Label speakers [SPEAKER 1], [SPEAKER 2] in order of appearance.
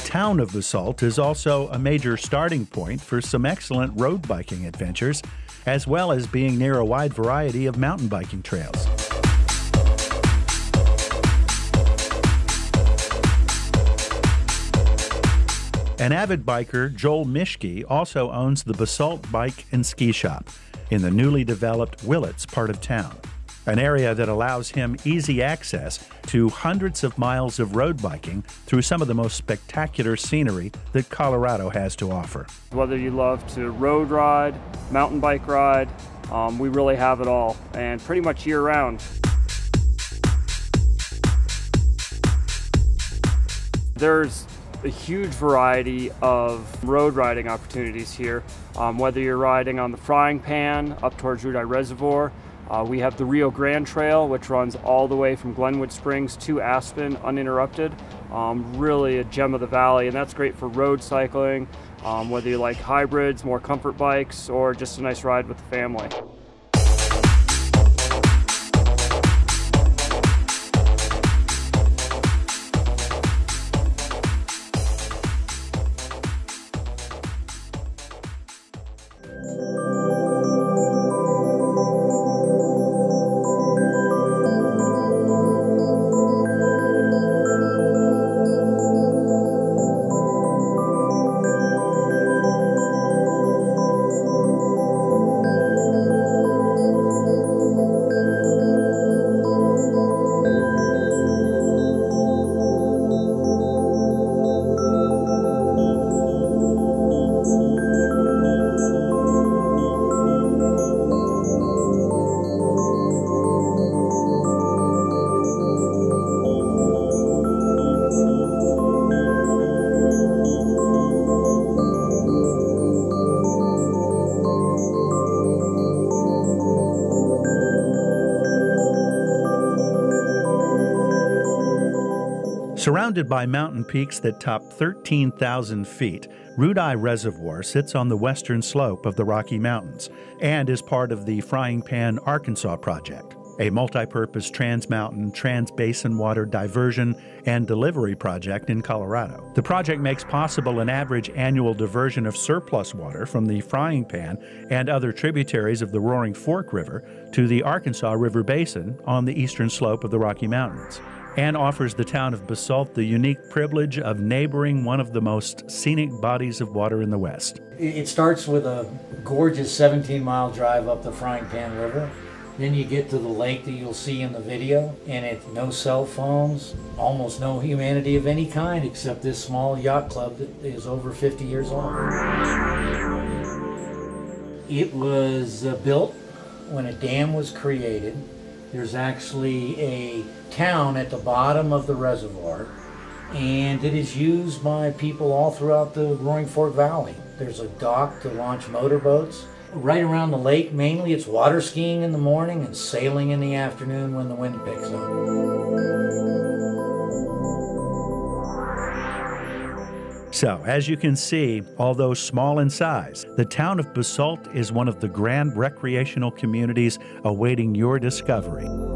[SPEAKER 1] town of Basalt is also a major starting point for some excellent road biking adventures, as well as being near a wide variety of mountain biking trails. An avid biker, Joel Mischke, also owns the Basalt Bike and Ski Shop in the newly developed Willits part of town, an area that allows him easy access to hundreds of miles of road biking through some of the most spectacular scenery that Colorado has to offer.
[SPEAKER 2] Whether you love to road ride, mountain bike ride, um, we really have it all, and pretty much year round. There's a huge variety of road riding opportunities here. Um, whether you're riding on the frying pan up towards Ruedi Reservoir, uh, we have the Rio Grande Trail, which runs all the way from Glenwood Springs to Aspen uninterrupted. Um, really a gem of the valley, and that's great for road cycling, um, whether you like hybrids, more comfort bikes, or just a nice ride with the family.
[SPEAKER 1] Surrounded by mountain peaks that top 13,000 feet, Ruedi Reservoir sits on the western slope of the Rocky Mountains and is part of the Frying Pan Arkansas Project, a multi-purpose trans-mountain, trans-basin water diversion and delivery project in Colorado. The project makes possible an average annual diversion of surplus water from the Frying Pan and other tributaries of the Roaring Fork River to the Arkansas River Basin on the eastern slope of the Rocky Mountains and offers the town of Basalt the unique privilege of neighboring one of the most scenic bodies of water in the West.
[SPEAKER 3] It starts with a gorgeous 17 mile drive up the Frying Pan River. Then you get to the lake that you'll see in the video, and it's no cell phones, almost no humanity of any kind except this small yacht club that is over 50 years old. It was uh, built when a dam was created. There's actually a town at the bottom of the reservoir, and it is used by people all throughout the Roaring Fork Valley. There's a dock to launch motorboats. Right around the lake, mainly it's water skiing in the morning and sailing in the afternoon when the wind picks up.
[SPEAKER 1] So, as you can see, although small in size, the town of Basalt is one of the grand recreational communities awaiting your discovery.